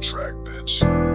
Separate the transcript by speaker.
Speaker 1: track, bitch.